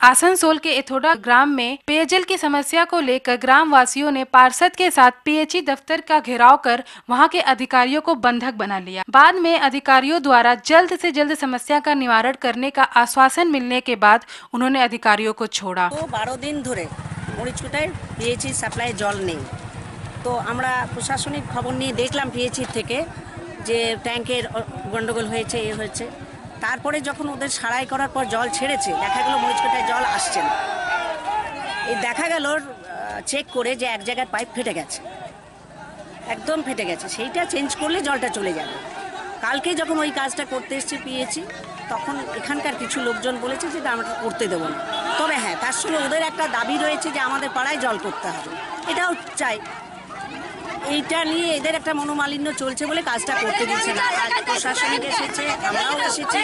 आसनसोल के इथोडा ग्राम में पेयजल की समस्या को लेकर ग्राम वासियों ने पार्षद के साथ पीएचई दफ्तर का घेराव कर वहां के अधिकारियों को बंधक बना लिया बाद में अधिकारियों द्वारा जल्द से जल्द समस्या का निवारण करने का आश्वासन मिलने के बाद उन्होंने अधिकारियों को छोड़ा তো বারো দিন ধরে মরিচকুটায় পিএইচি সাপ্লাই জল নেই তো আমরা প্রশাসনিক খবর নিয়ে দেখলাম পিএইচির থেকে যে ট্যাঙ্কের গন্ডগোল হয়েছে, এ হয়েছে। তারপরে যখন ওদের সারাই করার পর জল ছেড়েছে, দেখা গেল মরিচকুটায় জল আসছে না। এই দেখা গেল চেক করে যে এক জায়গায় পাইপ ফেটে গেছে। একদম ফেটে গেছে। সেইটা চেঞ্জ করলে জলটা চলে যাবে। কালকে যখন ওই কাজটা করতে এসেছি পেয়েছি তখন এখানকার কিছু লোকজন বলেছে যে আমরা করতে দেবো না। তবে হ্যাঁ তার সঙ্গে ওদের একটা দাবি রয়েছে যে, আমাদের পাড়ায় জল করতে হবে। এটাও চাই। এইটা নিয়ে এদের একটা মনোমালিন্য চলছে বলে কাজটা করতে দিচ্ছে না। প্রশাসনিক এসেছে, আমরাও এসেছি।